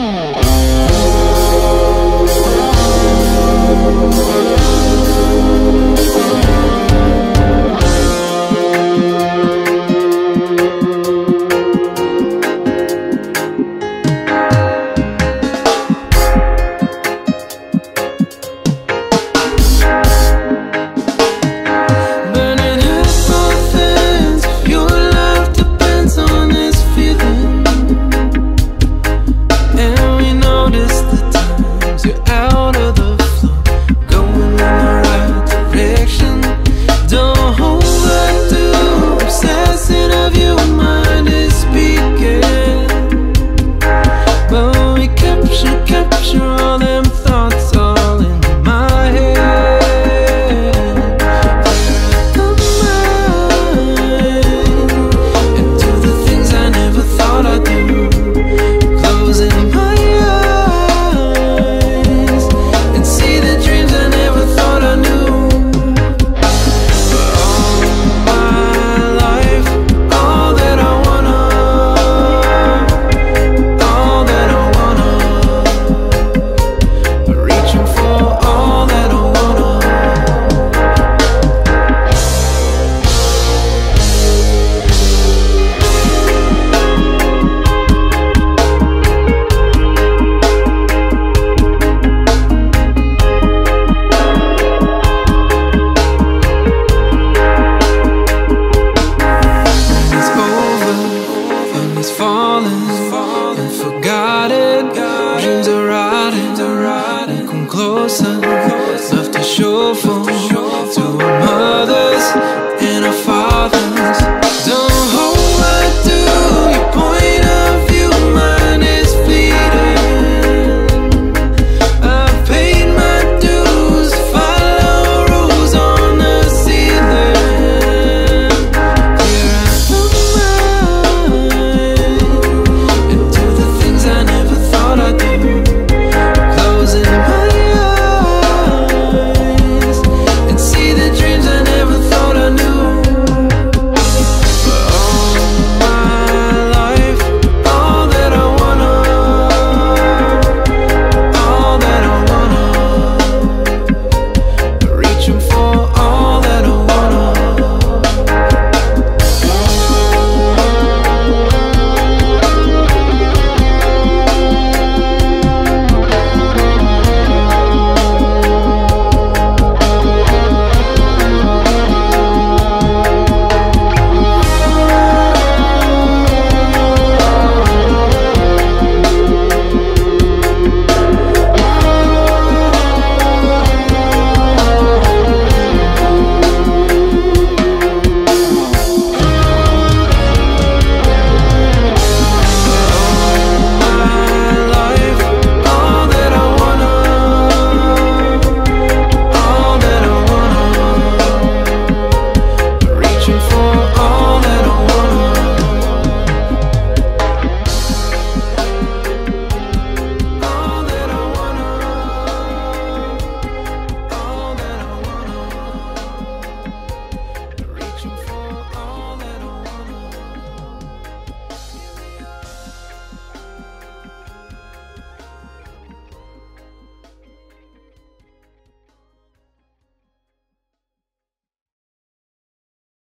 Bye. closer, love to show for, to